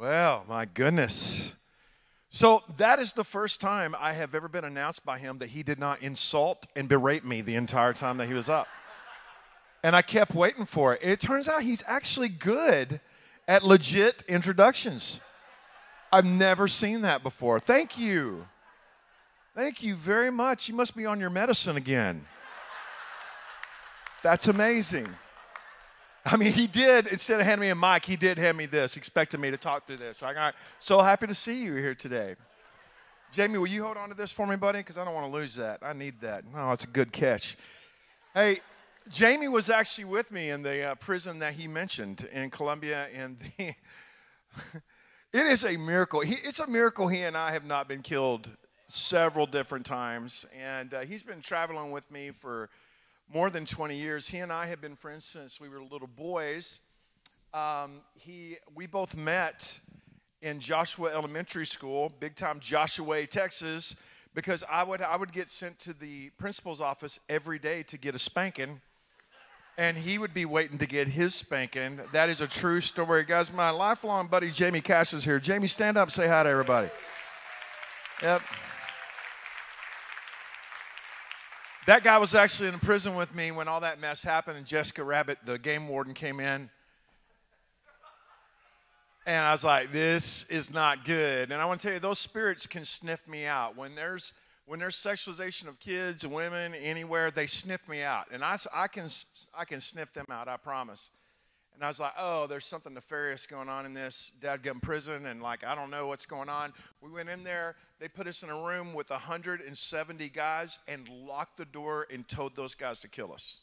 Well, my goodness. So that is the first time I have ever been announced by him that he did not insult and berate me the entire time that he was up. And I kept waiting for it. And it turns out he's actually good at legit introductions. I've never seen that before. Thank you. Thank you very much. You must be on your medicine again. That's amazing. I mean, he did, instead of handing me a mic, he did hand me this, expecting me to talk through this. So I got so happy to see you here today. Jamie, will you hold on to this for me, buddy? Because I don't want to lose that. I need that. No, it's a good catch. Hey, Jamie was actually with me in the uh, prison that he mentioned in Colombia, and the, it is a miracle. He, it's a miracle he and I have not been killed several different times, and uh, he's been traveling with me for more than 20 years. He and I have been friends since we were little boys. Um, he, we both met in Joshua Elementary School, big time Joshua, Texas, because I would, I would get sent to the principal's office every day to get a spanking. And he would be waiting to get his spanking. That is a true story. Guys, my lifelong buddy Jamie Cash is here. Jamie, stand up, say hi to everybody. Yep. That guy was actually in prison with me when all that mess happened, and Jessica Rabbit, the game warden, came in. And I was like, this is not good. And I want to tell you, those spirits can sniff me out. When there's when there's sexualization of kids and women anywhere, they sniff me out. And I, I, can, I can sniff them out, I promise. And I was like, oh, there's something nefarious going on in this dadgum prison, and like, I don't know what's going on. We went in there, they put us in a room with 170 guys and locked the door and told those guys to kill us.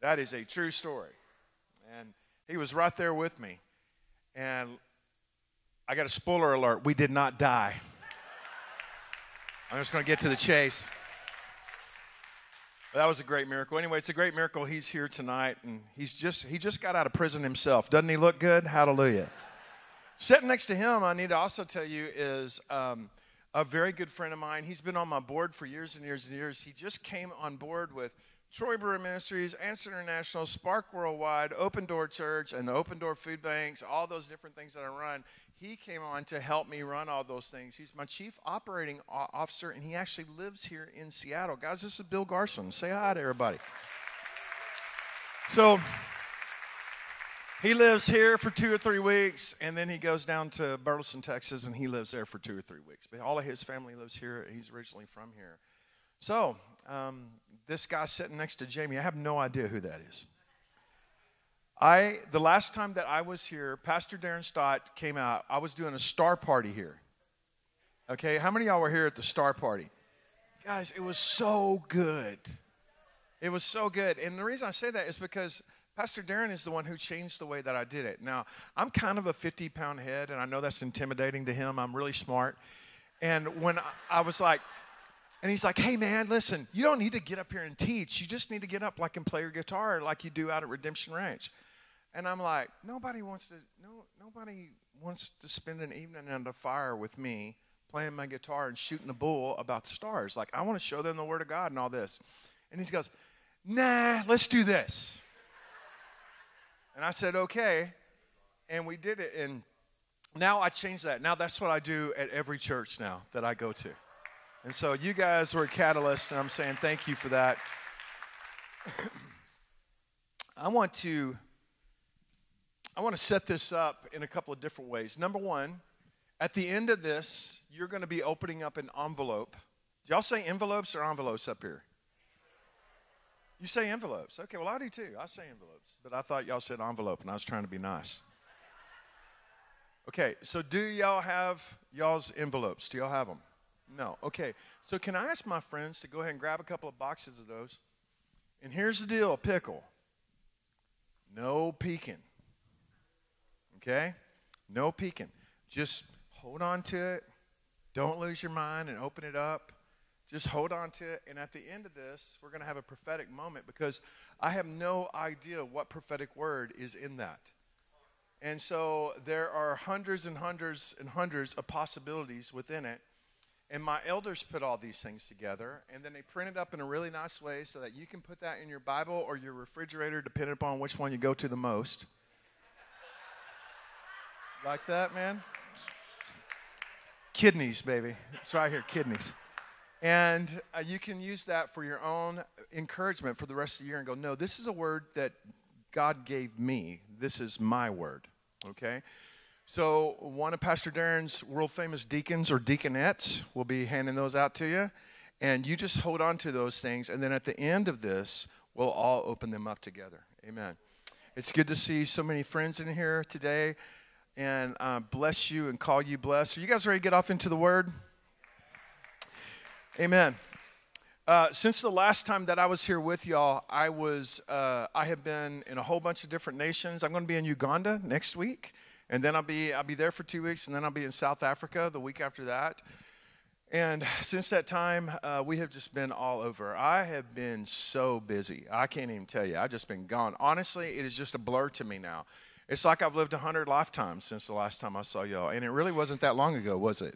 That is a true story. And he was right there with me. And I got a spoiler alert we did not die. I'm just going to get to the chase. That was a great miracle. Anyway, it's a great miracle. He's here tonight, and he's just he just got out of prison himself. Doesn't he look good? Hallelujah. Sitting next to him, I need to also tell you is um, a very good friend of mine. He's been on my board for years and years and years. He just came on board with Troy Brewer Ministries, Answer International, Spark Worldwide, Open Door Church, and the Open Door Food Banks, all those different things that I run. He came on to help me run all those things. He's my chief operating officer, and he actually lives here in Seattle. Guys, this is Bill Garson. Say hi to everybody. So, he lives here for two or three weeks, and then he goes down to Burleson, Texas, and he lives there for two or three weeks. But all of his family lives here. He's originally from here. So, um, this guy sitting next to Jamie, I have no idea who that is. I the last time that I was here, Pastor Darren Stott came out. I was doing a star party here. Okay, how many y'all were here at the star party? Guys, it was so good. It was so good. And the reason I say that is because Pastor Darren is the one who changed the way that I did it. Now, I'm kind of a 50 pound head, and I know that's intimidating to him. I'm really smart. And when I was like, and he's like, hey, man, listen, you don't need to get up here and teach. You just need to get up like and play your guitar like you do out at Redemption Ranch. And I'm like, nobody wants to, no, nobody wants to spend an evening under fire with me playing my guitar and shooting the bull about the stars. Like, I want to show them the Word of God and all this. And he goes, nah, let's do this. And I said, okay. And we did it. And now I changed that. Now that's what I do at every church now that I go to. And so you guys were a catalyst, and I'm saying thank you for that. I want to I want to set this up in a couple of different ways. Number one, at the end of this, you're going to be opening up an envelope. Do y'all say envelopes or envelopes up here? You say envelopes. Okay, well, I do too. I say envelopes. But I thought y'all said envelope, and I was trying to be nice. Okay, so do y'all have y'all's envelopes? Do y'all have them? No. Okay. So can I ask my friends to go ahead and grab a couple of boxes of those? And here's the deal pickle. No peeking. Okay? No peeking. Just hold on to it. Don't lose your mind and open it up. Just hold on to it. And at the end of this, we're going to have a prophetic moment because I have no idea what prophetic word is in that. And so there are hundreds and hundreds and hundreds of possibilities within it. And my elders put all these things together, and then they print it up in a really nice way so that you can put that in your Bible or your refrigerator, depending upon which one you go to the most. Like that, man? Kidneys, baby. It's right here, kidneys. And uh, you can use that for your own encouragement for the rest of the year and go, no, this is a word that God gave me. This is my word. Okay? So, one of Pastor Darren's world famous deacons or deaconettes will be handing those out to you. And you just hold on to those things. And then at the end of this, we'll all open them up together. Amen. It's good to see so many friends in here today and uh, bless you and call you blessed. Are you guys ready to get off into the word? Amen. Uh, since the last time that I was here with y'all, I was uh, I have been in a whole bunch of different nations. I'm going to be in Uganda next week, and then I'll be I'll be there for two weeks, and then I'll be in South Africa the week after that. And since that time, uh, we have just been all over. I have been so busy. I can't even tell you. I've just been gone. Honestly, it is just a blur to me now. It's like I've lived 100 lifetimes since the last time I saw y'all. And it really wasn't that long ago, was it?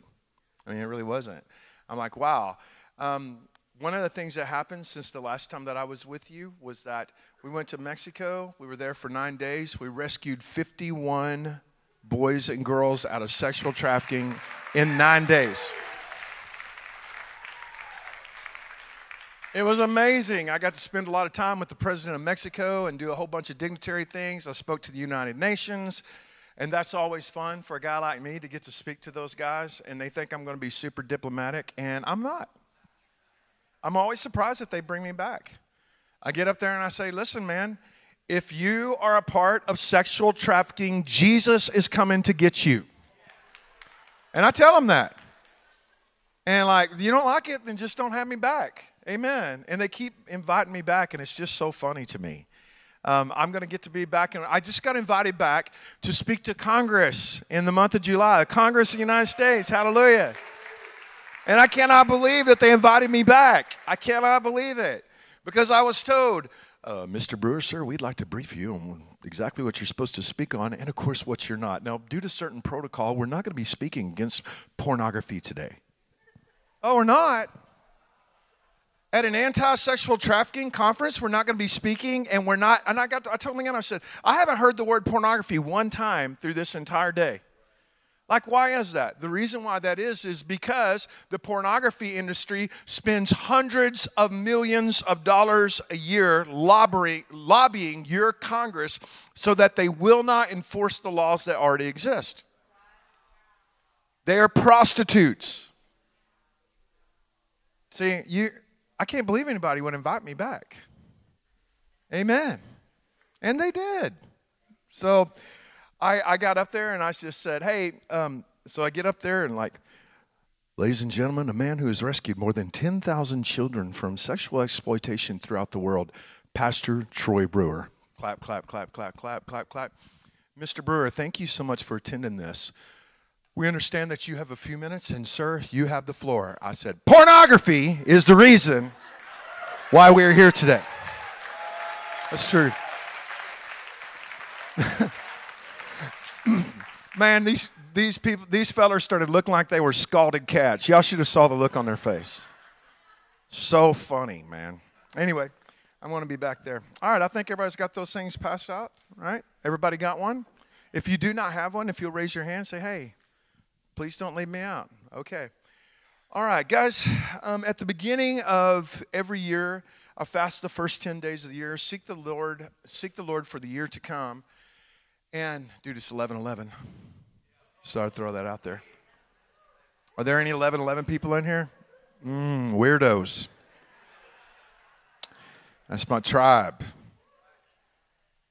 I mean, it really wasn't. I'm like, wow. Um, one of the things that happened since the last time that I was with you was that we went to Mexico. We were there for nine days. We rescued 51 boys and girls out of sexual trafficking in nine days. It was amazing. I got to spend a lot of time with the president of Mexico and do a whole bunch of dignitary things. I spoke to the United Nations, and that's always fun for a guy like me to get to speak to those guys. And they think I'm going to be super diplomatic, and I'm not. I'm always surprised that they bring me back. I get up there and I say, Listen, man, if you are a part of sexual trafficking, Jesus is coming to get you. And I tell them that. And like, you don't like it, then just don't have me back. Amen. And they keep inviting me back, and it's just so funny to me. Um, I'm going to get to be back, and I just got invited back to speak to Congress in the month of July, Congress of the United States. Hallelujah. And I cannot believe that they invited me back. I cannot believe it because I was told, uh, Mr. Brewer, sir, we'd like to brief you on exactly what you're supposed to speak on, and of course, what you're not. Now, due to certain protocol, we're not going to be speaking against pornography today. Oh, we're not at an anti-sexual trafficking conference we're not going to be speaking and we're not and i got to, i told leanne i said i haven't heard the word pornography one time through this entire day. Like why is that? The reason why that is is because the pornography industry spends hundreds of millions of dollars a year lobbying, lobbying your congress so that they will not enforce the laws that already exist. They are prostitutes. See you I can't believe anybody would invite me back. Amen. And they did. So I, I got up there and I just said, hey, um, so I get up there and like, ladies and gentlemen, a man who has rescued more than 10,000 children from sexual exploitation throughout the world, Pastor Troy Brewer. Clap, clap, clap, clap, clap, clap, clap. Mr. Brewer, thank you so much for attending this. We understand that you have a few minutes, and sir, you have the floor. I said, Pornography is the reason why we're here today. That's true. Man, these, these people, these fellers started looking like they were scalded cats. Y'all should have saw the look on their face. So funny, man. Anyway, I'm going to be back there. All right, I think everybody's got those things passed out, right? Everybody got one? If you do not have one, if you'll raise your hand, say, hey, Please don't leave me out. Okay. All right, guys. Um, at the beginning of every year, I fast the first 10 days of the year, seek the Lord, seek the Lord for the year to come. And, dude, it's 11 11. So I throw that out there. Are there any 11 11 people in here? Mm, weirdos. That's my tribe.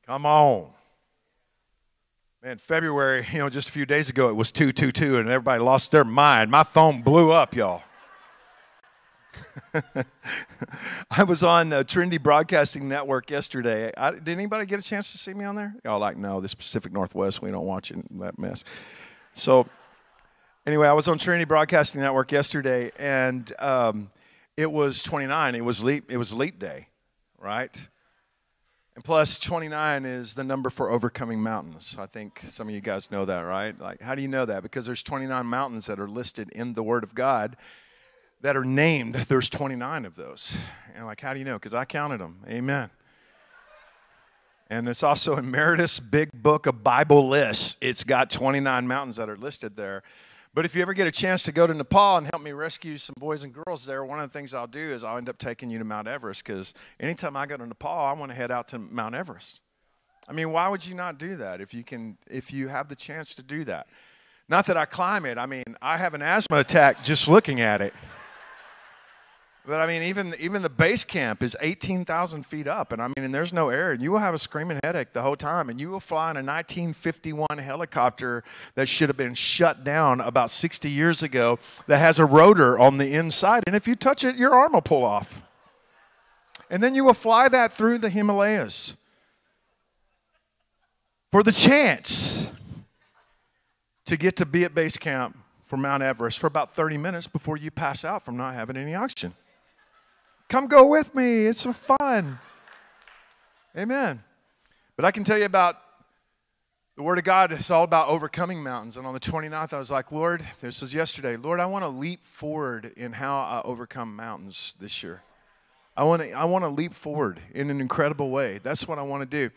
Come on. Man, February, you know, just a few days ago, it was 222 and everybody lost their mind. My phone blew up, y'all. I was on uh, Trinity Broadcasting Network yesterday. I, did anybody get a chance to see me on there? Y'all like, no, this Pacific Northwest, we don't watch it, that mess. So, anyway, I was on Trinity Broadcasting Network yesterday, and um, it was 29. It was leap. It was leap day, right? And plus, 29 is the number for overcoming mountains. I think some of you guys know that, right? Like, how do you know that? Because there's 29 mountains that are listed in the Word of God that are named. There's 29 of those. And like, how do you know? Because I counted them. Amen. And it's also Emeritus Big Book of Bible Lists. It's got 29 mountains that are listed there. But if you ever get a chance to go to Nepal and help me rescue some boys and girls there, one of the things I'll do is I'll end up taking you to Mount Everest because anytime I go to Nepal, I want to head out to Mount Everest. I mean, why would you not do that if you can if you have the chance to do that? Not that I climb it. I mean, I have an asthma attack just looking at it. But I mean, even even the base camp is 18,000 feet up, and I mean, and there's no air, and you will have a screaming headache the whole time, and you will fly in a 1951 helicopter that should have been shut down about 60 years ago that has a rotor on the inside, and if you touch it, your arm will pull off. And then you will fly that through the Himalayas for the chance to get to be at base camp for Mount Everest for about 30 minutes before you pass out from not having any oxygen. Come go with me. It's some fun. Amen. But I can tell you about the Word of God. It's all about overcoming mountains. And on the 29th, I was like, Lord, this was yesterday. Lord, I want to leap forward in how I overcome mountains this year. I want to, I want to leap forward in an incredible way. That's what I want to do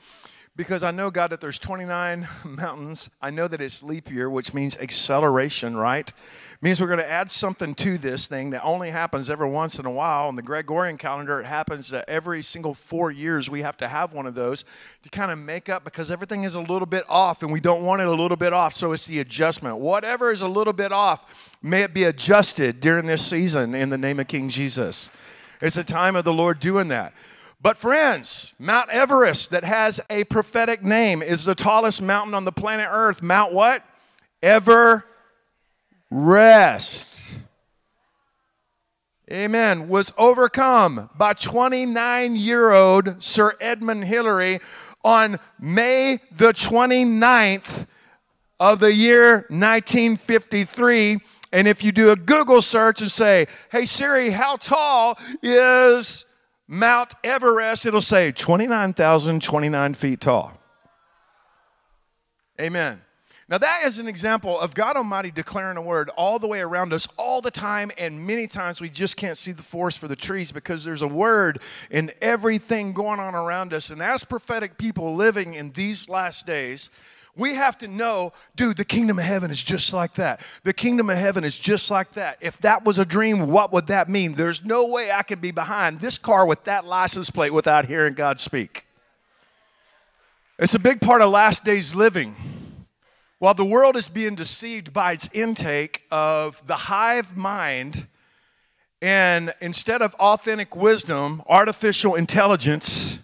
because I know, God, that there's 29 mountains. I know that it's leap year, which means acceleration, right? It means we're going to add something to this thing that only happens every once in a while. On the Gregorian calendar, it happens that every single four years. We have to have one of those to kind of make up because everything is a little bit off and we don't want it a little bit off. So it's the adjustment. Whatever is a little bit off, may it be adjusted during this season in the name of King Jesus. It's a time of the Lord doing that. But, friends, Mount Everest, that has a prophetic name, is the tallest mountain on the planet Earth. Mount what? Everest. Amen. Was overcome by 29 year old Sir Edmund Hillary on May the 29th of the year 1953. And if you do a Google search and say, hey Siri, how tall is Mount Everest, it'll say 29,029 feet tall. Amen. Now, that is an example of God Almighty declaring a word all the way around us all the time, and many times we just can't see the forest for the trees because there's a word in everything going on around us. And as prophetic people living in these last days, we have to know, dude, the kingdom of heaven is just like that. The kingdom of heaven is just like that. If that was a dream, what would that mean? There's no way I can be behind this car with that license plate without hearing God speak. It's a big part of last days living. While the world is being deceived by its intake of the hive mind, and instead of authentic wisdom, artificial intelligence,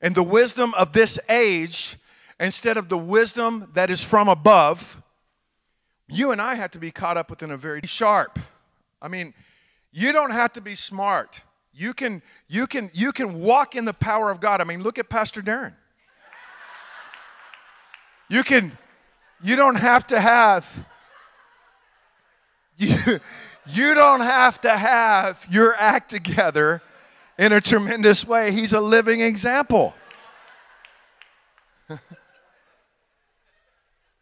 and the wisdom of this age, instead of the wisdom that is from above, you and I have to be caught up within a very sharp. I mean, you don't have to be smart. You can, you can, you can walk in the power of God. I mean, look at Pastor Darren. You can, you don't have to have, you, you don't have to have your act together in a tremendous way. He's a living example.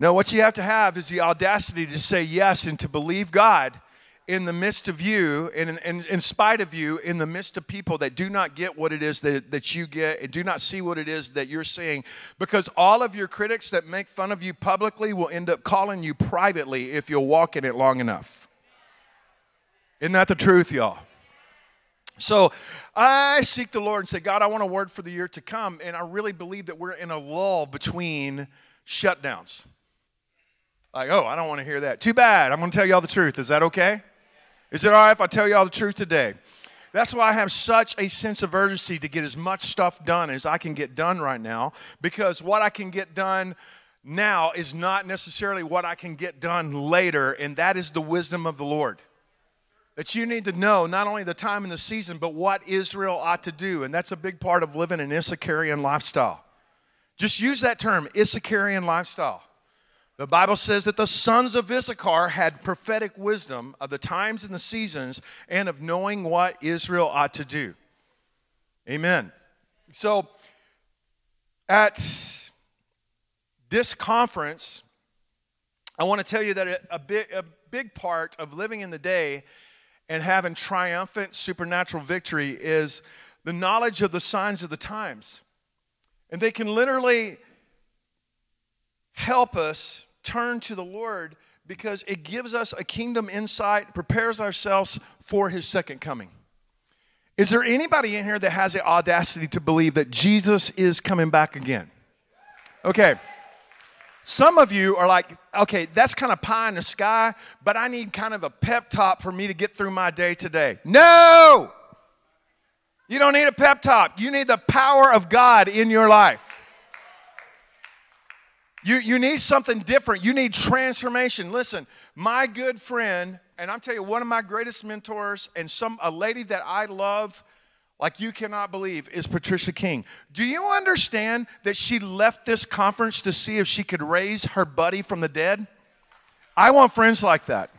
No, what you have to have is the audacity to say yes and to believe God in the midst of you and in, in, in, spite of you, in the midst of people that do not get what it is that, that you get and do not see what it is that you're seeing. Because all of your critics that make fun of you publicly will end up calling you privately if you'll walk in it long enough. Isn't that the truth, y'all? So I seek the Lord and say, God, I want a word for the year to come. And I really believe that we're in a lull between shutdowns. Like, oh, I don't want to hear that. Too bad. I'm going to tell y'all the truth. Is that okay? Is it all right if I tell y'all the truth today? That's why I have such a sense of urgency to get as much stuff done as I can get done right now because what I can get done now is not necessarily what I can get done later, and that is the wisdom of the Lord. That you need to know not only the time and the season, but what Israel ought to do. And that's a big part of living an Issacharian lifestyle. Just use that term, Issacharian lifestyle. The Bible says that the sons of Issachar had prophetic wisdom of the times and the seasons and of knowing what Israel ought to do. Amen. So, at this conference, I want to tell you that a big, a big part of living in the day and having triumphant supernatural victory is the knowledge of the signs of the times. And they can literally help us turn to the Lord because it gives us a kingdom insight, prepares ourselves for his second coming. Is there anybody in here that has the audacity to believe that Jesus is coming back again? Okay. Some of you are like, okay, that's kind of pie in the sky, but I need kind of a pep talk for me to get through my day today. No! You don't need a pep talk. You need the power of God in your life. You, you need something different. You need transformation. Listen, my good friend, and I'm telling you, one of my greatest mentors, and some a lady that I love like you cannot believe, is Patricia King. Do you understand that she left this conference to see if she could raise her buddy from the dead? I want friends like that.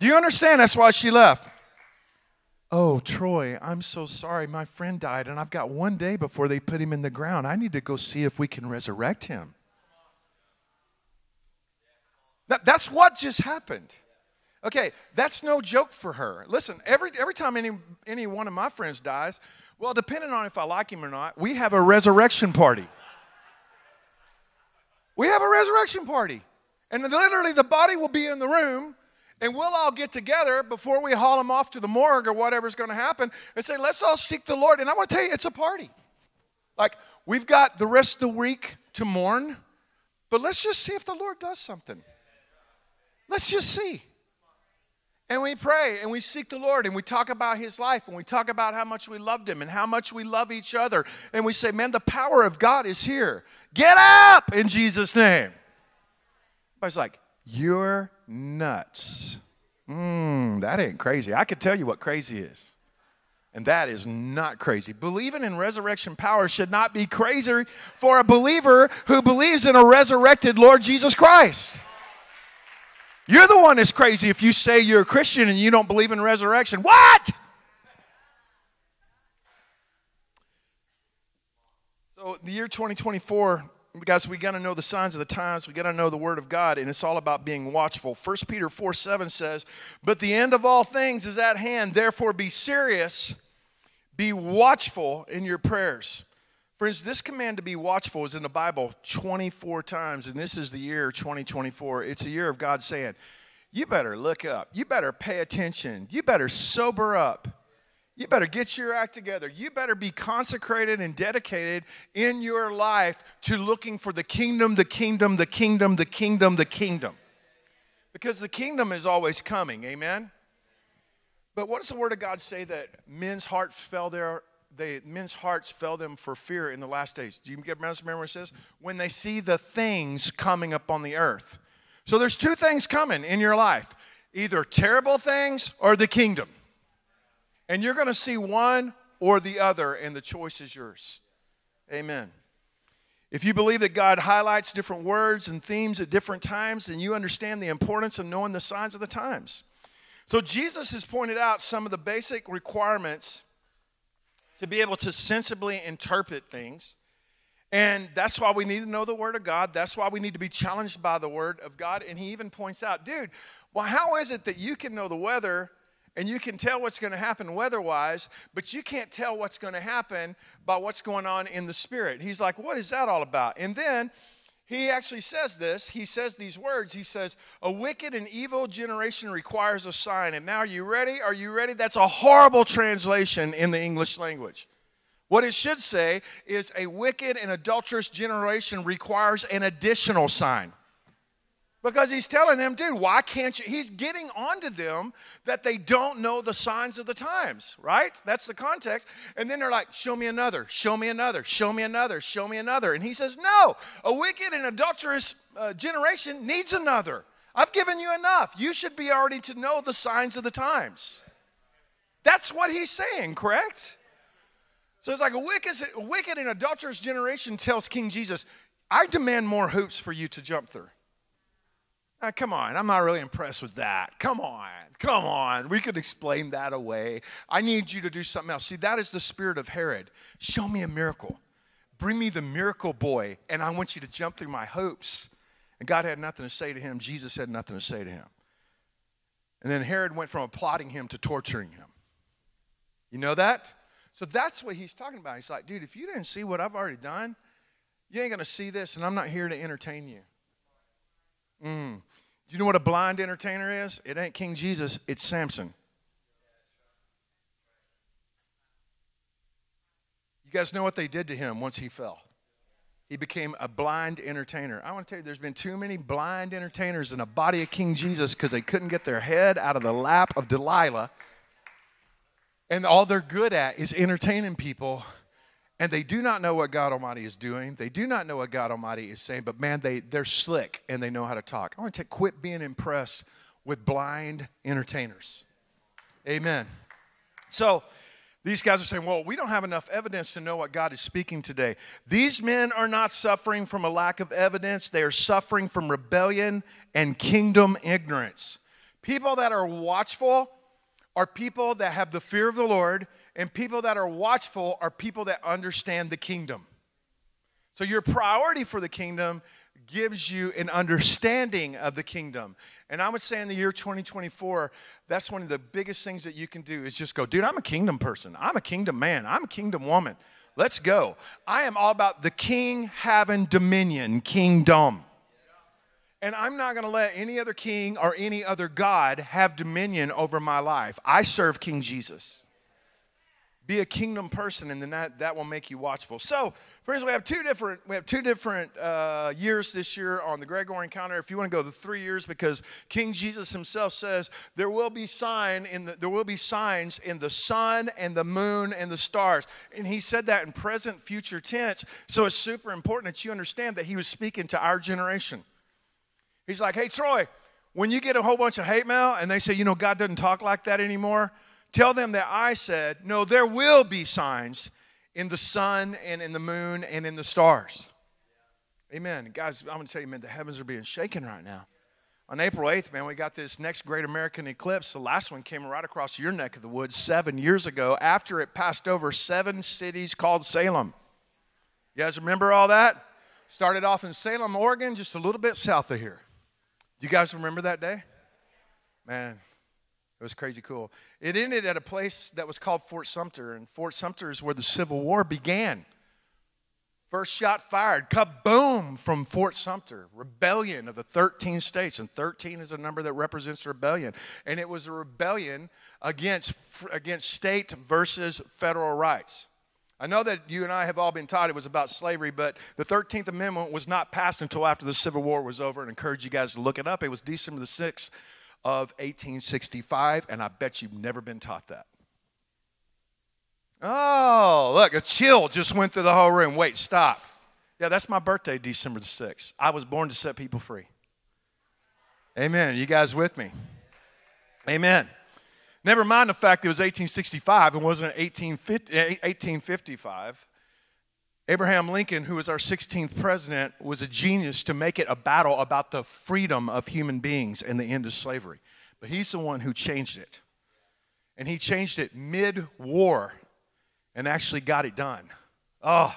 Do you understand? That's why she left. Oh, Troy, I'm so sorry. My friend died, and I've got one day before they put him in the ground. I need to go see if we can resurrect him. That, that's what just happened. Okay, that's no joke for her. Listen, every, every time any, any one of my friends dies, well, depending on if I like him or not, we have a resurrection party. We have a resurrection party. And literally, the body will be in the room, and we'll all get together before we haul him off to the morgue or whatever's going to happen and say, let's all seek the Lord. And I want to tell you, it's a party. Like, we've got the rest of the week to mourn, but let's just see if the Lord does something. Let's just see. And we pray and we seek the Lord and we talk about His life and we talk about how much we loved Him and how much we love each other. And we say, man, the power of God is here. Get up in Jesus' name. Everybody's like, you're nuts. Mmm, that ain't crazy. I could tell you what crazy is. And that is not crazy. Believing in resurrection power should not be crazy for a believer who believes in a resurrected Lord Jesus Christ. You're the one that's crazy if you say you're a Christian and you don't believe in resurrection. What? So, the year 2024, guys, we got to know the signs of the times. We got to know the Word of God, and it's all about being watchful. 1 Peter 4 7 says, But the end of all things is at hand. Therefore, be serious, be watchful in your prayers. Friends, this command to be watchful is in the Bible 24 times, and this is the year 2024. It's a year of God saying, You better look up. You better pay attention. You better sober up. You better get your act together. You better be consecrated and dedicated in your life to looking for the kingdom, the kingdom, the kingdom, the kingdom, the kingdom. Because the kingdom is always coming. Amen? But what does the Word of God say that men's hearts fell there they, men's hearts fell them for fear in the last days. Do you get remember what it says? When they see the things coming up on the earth. So there's two things coming in your life either terrible things or the kingdom. And you're going to see one or the other, and the choice is yours. Amen. If you believe that God highlights different words and themes at different times, then you understand the importance of knowing the signs of the times. So Jesus has pointed out some of the basic requirements to be able to sensibly interpret things. And that's why we need to know the Word of God. That's why we need to be challenged by the Word of God. And he even points out, dude, well, how is it that you can know the weather and you can tell what's going to happen weather wise, but you can't tell what's going to happen by what's going on in the Spirit? He's like, what is that all about? And then he actually says this. He says these words. He says, A wicked and evil generation requires a sign. And now, are you ready? Are you ready? That's a horrible translation in the English language. What it should say is, A wicked and adulterous generation requires an additional sign. Because he's telling them, dude, why can't you? He's getting onto them that they don't know the signs of the times, right? That's the context. And then they're like, show me another, show me another, show me another, show me another. And he says, no, a wicked and adulterous uh, generation needs another. I've given you enough. You should be already to know the signs of the times. That's what he's saying, correct? So it's like a wicked, a wicked and adulterous generation tells King Jesus, I demand more hoops for you to jump through. Uh, come on, I'm not really impressed with that. Come on, come on. We could explain that away. I need you to do something else. See, that is the spirit of Herod. Show me a miracle. Bring me the miracle boy, and I want you to jump through my hopes. And God had nothing to say to him. Jesus had nothing to say to him. And then Herod went from applauding him to torturing him. You know that? So that's what he's talking about. He's like, dude, if you didn't see what I've already done, you ain't going to see this, and I'm not here to entertain you. Mm. Do you know what a blind entertainer is? It ain't King Jesus, it's Samson. You guys know what they did to him once he fell? He became a blind entertainer. I want to tell you, there's been too many blind entertainers in the body of King Jesus because they couldn't get their head out of the lap of Delilah. And all they're good at is entertaining people. And they do not know what God Almighty is doing. They do not know what God Almighty is saying, but man, they, they're slick and they know how to talk. I want to quit being impressed with blind entertainers. Amen. So, these guys are saying, well, we don't have enough evidence to know what God is speaking today. These men are not suffering from a lack of evidence, they are suffering from rebellion and kingdom ignorance. People that are watchful are people that have the fear of the Lord, and people that are watchful are people that understand the kingdom. So, your priority for the kingdom gives you an understanding of the kingdom. And I would say in the year 2024, that's one of the biggest things that you can do is just go, dude, I'm a kingdom person. I'm a kingdom man. I'm a kingdom woman. Let's go. I am all about the king having dominion, kingdom. And I'm not going to let any other king or any other God have dominion over my life. I serve King Jesus be a kingdom person and then that, that will make you watchful. So friends we have two different we have two different uh, years this year on the gregorian calendar. If you want to go the three years because king jesus himself says there will be sign in the, there will be signs in the sun and the moon and the stars. And he said that in present future tense. So it's super important that you understand that he was speaking to our generation. He's like hey troy when you get a whole bunch of hate mail and they say you know god doesn't talk like that anymore Tell them that I said, No, there will be signs in the sun and in the moon and in the stars. Amen. Guys, I'm going to tell you, man, the heavens are being shaken right now. On April 8th, man, we got this next great American eclipse. The last one came right across your neck of the woods seven years ago after it passed over seven cities called Salem. You guys remember all that? Started off in Salem, Oregon, just a little bit south of here. Do you guys remember that day? Man, it was crazy cool. It ended at a place that was called Fort Sumter, and Fort Sumter is where the Civil War began. First shot fired, kaboom, from Fort Sumter. Rebellion of the 13 states, and 13 is a number that represents rebellion. And it was a rebellion against, against state versus federal rights. I know that you and I have all been taught it was about slavery, but the 13th Amendment was not passed until after the Civil War was over, and I encourage you guys to look it up. It was December the 6th, of 1865, and I bet you've never been taught that. Oh, look, a chill just went through the whole room. Wait, stop. Yeah, that's my birthday, December the 6th. I was born to set people free. Amen. You guys with me? Amen. Never mind the fact it was 1865 and wasn't 1855. Abraham Lincoln, who was our 16th president, was a genius to make it a battle about the freedom of human beings and the end of slavery. But he's the one who changed it. And he changed it mid war and actually got it done. Oh,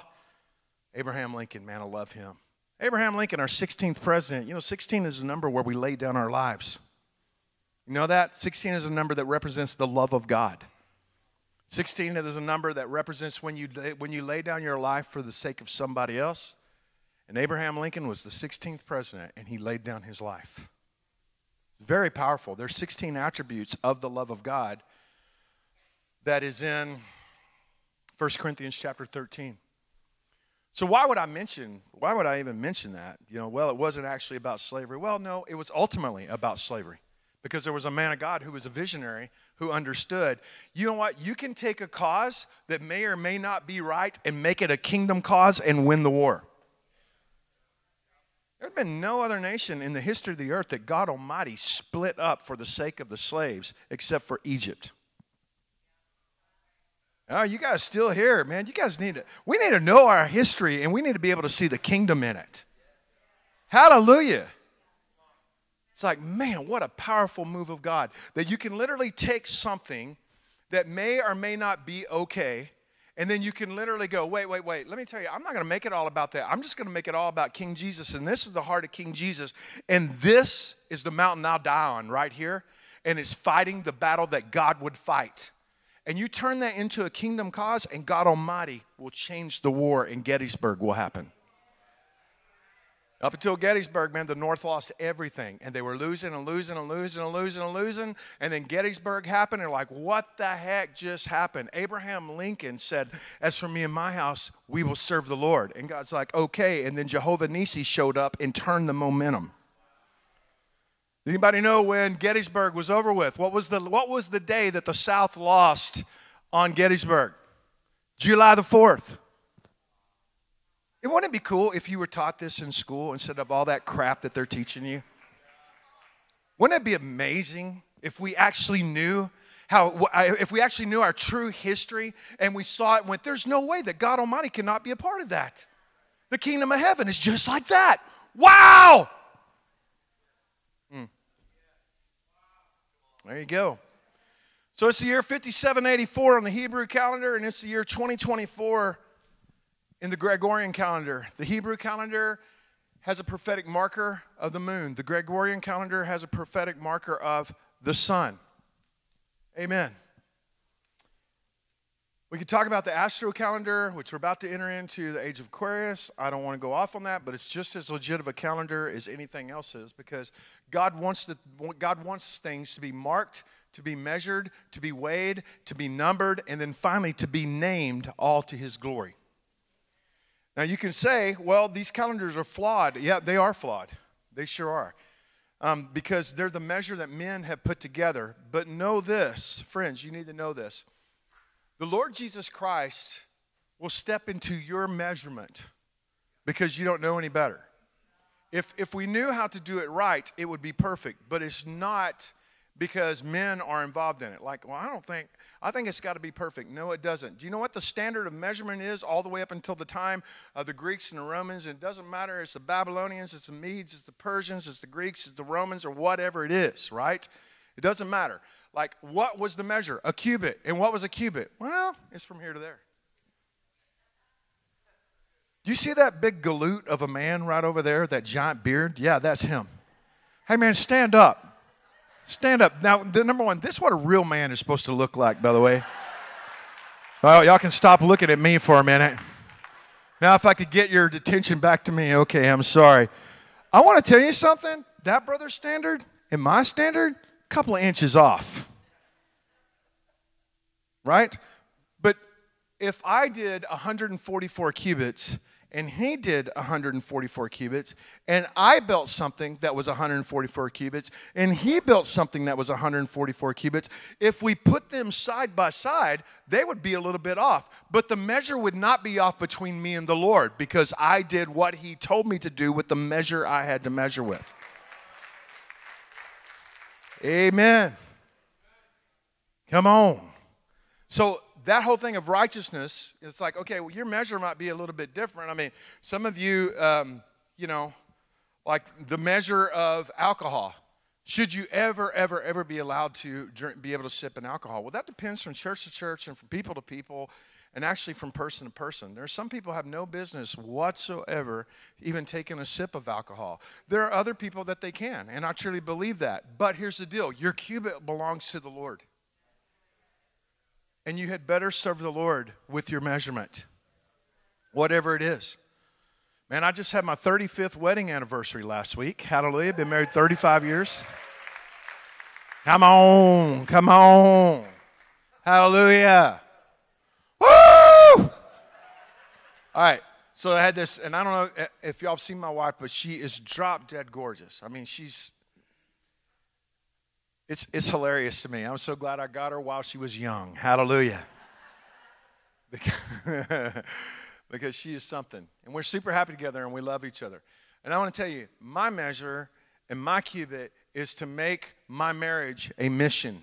Abraham Lincoln, man, I love him. Abraham Lincoln, our 16th president, you know, 16 is a number where we lay down our lives. You know that? 16 is a number that represents the love of God. 16 is a number that represents when you, when you lay down your life for the sake of somebody else. And Abraham Lincoln was the 16th president, and he laid down his life. Very powerful. There's 16 attributes of the love of God that is in 1 Corinthians chapter 13. So why would I mention, why would I even mention that? You know, well, it wasn't actually about slavery. Well, no, it was ultimately about slavery because there was a man of God who was a visionary who understood. You know what? You can take a cause that may or may not be right and make it a kingdom cause and win the war. There's been no other nation in the history of the earth that God Almighty split up for the sake of the slaves except for Egypt. Oh, you guys still here, man. You guys need to, we need to know our history and we need to be able to see the kingdom in it. Hallelujah. It's like, man, what a powerful move of God that you can literally take something that may or may not be okay, and then you can literally go, wait, wait, wait, let me tell you, I'm not to make it all about that. I'm just to make it all about King Jesus, and this is the heart of King Jesus, and this is the mountain I'll die on right here, and it's fighting the battle that God would fight. and you turn that into a kingdom cause, and God Almighty will change the war, and Gettysburg will happen. Up until Gettysburg, man, the North lost everything. And they were losing and losing and losing and losing and losing. And then Gettysburg happened. And like, what the heck just happened? Abraham Lincoln said, As for me and my house, we will serve the Lord. And God's like, okay. And then Jehovah Nisi showed up and turned the momentum. Anybody know when Gettysburg was over with? What was the, what was the day that the South lost on Gettysburg? July the 4th. Wouldn't it be cool if you were taught this in school instead of all that crap that they're teaching you? Wouldn't it be amazing if we actually knew how, if we actually knew our true history and we saw it and went, there's no way that God Almighty cannot be a part of that. The kingdom of heaven is just like that. Wow! Mm. There you go. So it's the year 5784 on the Hebrew calendar, and it's the year 2024 in the Gregorian calendar. The Hebrew calendar has a prophetic marker of the moon, the Gregorian calendar has a prophetic marker of the sun. Amen. We could talk about the astro calendar, which we're about to enter into the age of Aquarius. I don't want to go off on that, but it's just as legit of a calendar as anything else is because God wants, the, God wants things to be marked, to be measured, to be weighed, to be numbered, and then finally to be named all to his glory. Now, you can say, well, these calendars are flawed. Yeah, they are flawed. They sure are. Um, because they're the measure that men have put together. But know this, friends, you need to know this. The Lord Jesus Christ will step into your measurement because you don't know any better. If, if we knew how to do it right, it would be perfect, but it's not because men are involved in it. Like, well, I don't think, I think it's got to be perfect. No, it doesn't. Do you know what the standard of measurement is all the way up until the time of the Greeks and the Romans? It doesn't matter, it's the Babylonians, it's the Medes, it's the Persians, it's the Greeks, it's the Romans, or whatever it is, right? It doesn't matter. Like, what was the measure? A cubit. And what was a cubit? Well, it's from here to there. Do you see that big galoot of a man right over there, that giant beard? Yeah, that's him. Hey, man, stand up. Stand up. Now, the number one, this is what a real man is supposed to look like, by the way. Well, y'all can stop looking at me for a minute. Now, if I could get your attention back to me, okay, I'm sorry. I want to tell you something. That brother's standard and my standard, a couple of inches off. Right? But if I did 144 cubits, and he did 144 cubits, and I built something that was 144 cubits, and he built something that was 144 cubits. If we put them side by side, they would be a little bit off. But the measure would not be off between me and the Lord because I did what he told me to do with the measure I had to measure with. Amen. Come on. So that whole thing of righteousness, it's like, okay, well, your measure might be a little bit different. I mean, some of you, um, you know, like the measure of alcohol. Should you ever, ever, ever be allowed to drink, be able to sip an alcohol? Well, that depends from church to church and from people to people and actually from person to person. There are some people have no business whatsoever even taking a sip of alcohol. There are other people that they can, and I truly believe that. But here's the deal your cubit belongs to the Lord and you had better serve the Lord with your measurement, whatever it is. Man, I just had my 35th wedding anniversary last week. Hallelujah. Been married 35 years. Come on, come on. Hallelujah. Woo! All right. So I had this, and I don't know if y'all have seen my wife, but she is drop dead gorgeous. I mean, she's it's, it's hilarious to me. I'm so glad I got her while she was young. Hallelujah. because she is something. And we're super happy together and we love each other. And I want to tell you, my measure and my cubit is to make my marriage a mission.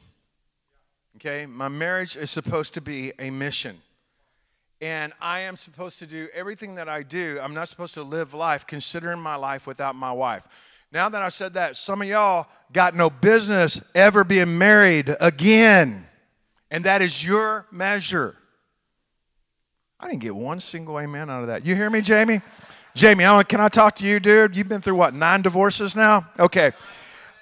Okay? My marriage is supposed to be a mission. And I am supposed to do everything that I do. I'm not supposed to live life considering my life without my wife. Now that I said that, some of y'all got no business ever being married again. And that is your measure. I didn't get one single amen out of that. You hear me, Jamie? Jamie, can I talk to you, dude? You've been through what, nine divorces now? Okay.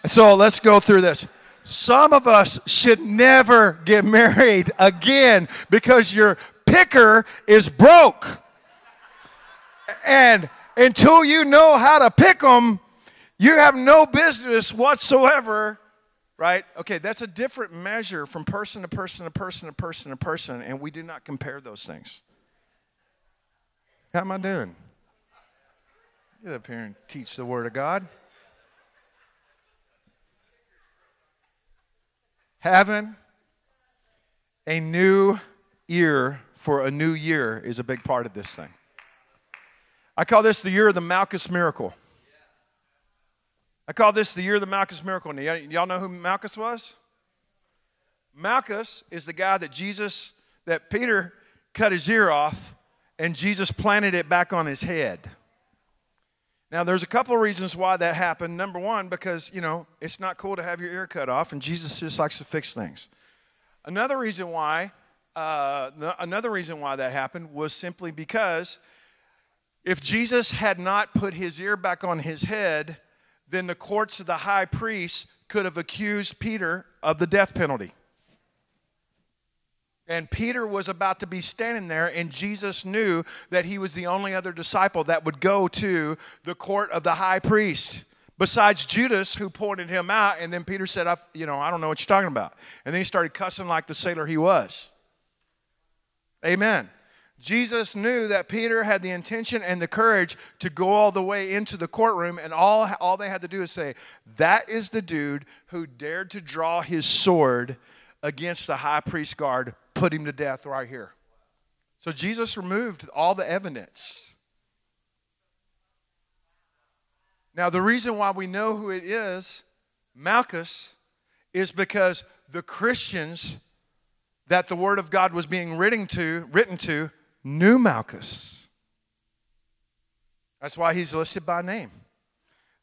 So let's go through this. Some of us should never get married again because your picker is broke. And until you know how to pick them, you have no business whatsoever, right? Okay, that's a different measure from person to person to person to person to person, and we do not compare those things. How am I doing? Get up here and teach the Word of God. Having a new ear for a new year is a big part of this thing. I call this the year of the Malchus miracle. I call this the year of the Malchus miracle. Now, y'all know who Malchus was? Malchus is the guy that Jesus, that Peter cut his ear off and Jesus planted it back on his head. Now, there's a couple of reasons why that happened. Number one, because, you know, it's not cool to have your ear cut off, and Jesus just likes to fix things. Another reason why, uh, another reason why that happened was simply because if Jesus had not put his ear back on his head, then the courts of the high priest could have accused Peter of the death penalty. And Peter was about to be standing there, and Jesus knew that he was the only other disciple that would go to the court of the high priest, besides Judas, who pointed him out. And then Peter said, I, You know, I don't know what you're talking about. And then he started cussing like the sailor he was. Amen. Jesus knew that Peter had the intention and the courage to go all the way into the courtroom, and all, all they had to do is say, That is the dude who dared to draw his sword against the high priest guard put him to death right here. So Jesus removed all the evidence. Now, the reason why we know who it is, Malchus, is because the Christians that the Word of God was being written to, written to knew Malchus. That's why he's listed by name.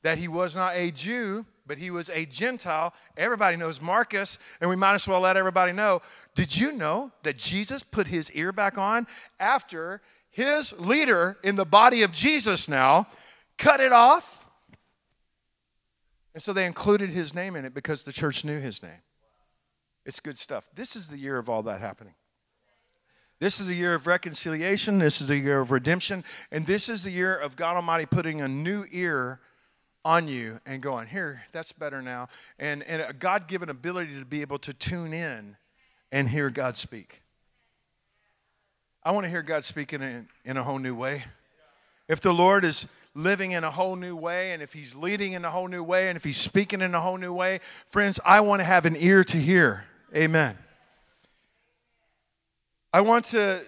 That he was not a Jew, but he was a Gentile. Everybody knows Malchus, and we might as well let everybody know. Did you know that Jesus put his ear back on after his leader in the body of Jesus now cut it off? And so they included his name in it because the church knew his name. It's good stuff. This is the year of all that happening. This is a year of reconciliation. This is a year of redemption. And this is the year of God Almighty putting a new ear on you and going, here, that's better now. And, and a God given ability to be able to tune in and hear God speak. I want to hear God speaking in, in a whole new way. If the Lord is living in a whole new way, and if He's leading in a whole new way, and if He's speaking in a whole new way, friends, I want to have an ear to hear. Amen. I want to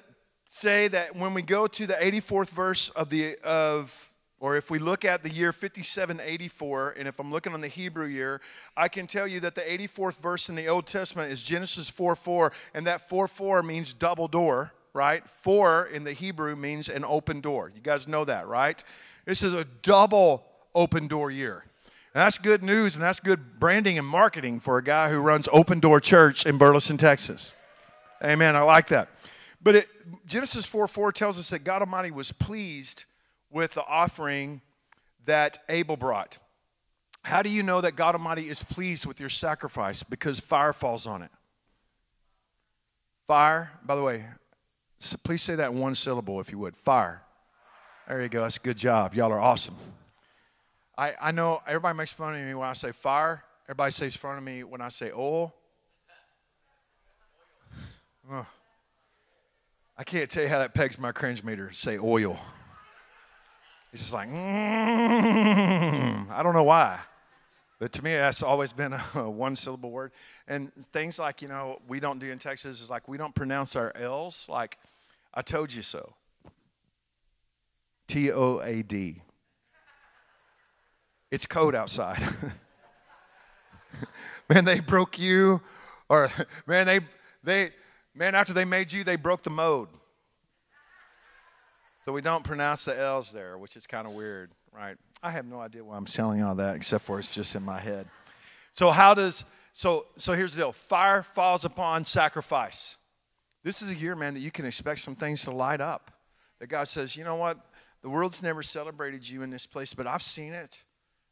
say that when we go to the 84th verse of the of or if we look at the year 5784, and if I'm looking on the Hebrew year, I can tell you that the 84th verse in the Old Testament is Genesis 4 4, and that 4 4 means double door, right? Four in the Hebrew means an open door. You guys know that, right? This is a double open door year. And that's good news, and that's good branding and marketing for a guy who runs Open Door Church in Burleson, Texas. Amen. I like that. But it, Genesis 4 4 tells us that God Almighty was pleased with the offering that Abel brought. How do you know that God Almighty is pleased with your sacrifice? Because fire falls on it. Fire, by the way, please say that one syllable if you would. Fire. There you go. That's a good job. Y'all are awesome. I, I know everybody makes fun of me when I say fire. Everybody says fun of me when I say oil. Oh. I can't tell you how that pegs my cringe meter. Say oil. It's just like, mm. I don't know why. But to me, that's always been a one syllable word. And things like, you know, we don't do in Texas is like we don't pronounce our L's like, I told you so. T O A D. It's code outside. man, they broke you, or man, they, they, man, after they made you, they broke the mode. So we don't pronounce the L's there, which is kind of weird, right? I have no idea why I'm telling all that, except for it's just in my head. So how does so so here's the deal: fire falls upon sacrifice. This is a year, man, that you can expect some things to light up. That God says, you know what? The world's never celebrated you in this place, but I've seen it.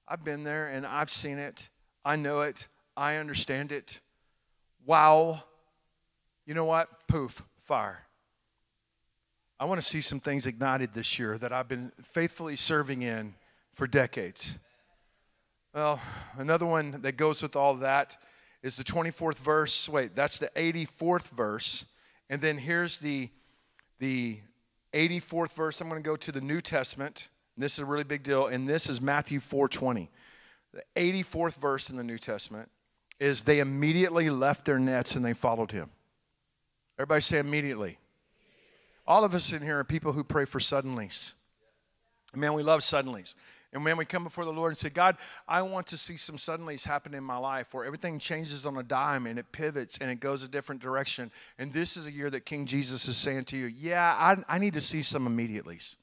I've been there and I've seen it. I know it. I understand it. Wow. You know what? Poof, fire. I want to see some things ignited this year that I've been faithfully serving in for decades. Well, another one that goes with all that is the 24th verse. Wait, that's the 84th verse. And then here's the, the 84th verse. I'm going to go to the New Testament. This is a really big deal. And this is Matthew 4:20. The 84th verse in the New Testament is they immediately left their nets and they followed him. Everybody say immediately. All of us in here are people who pray for suddenlies. Man, we love suddenlies. And when we come before the Lord and say, God, I want to see some suddenlies happen in my life where everything changes on a dime and it pivots and it goes a different direction. And this is a year that King Jesus is saying to you, Yeah, I, I need to see some immediatelys.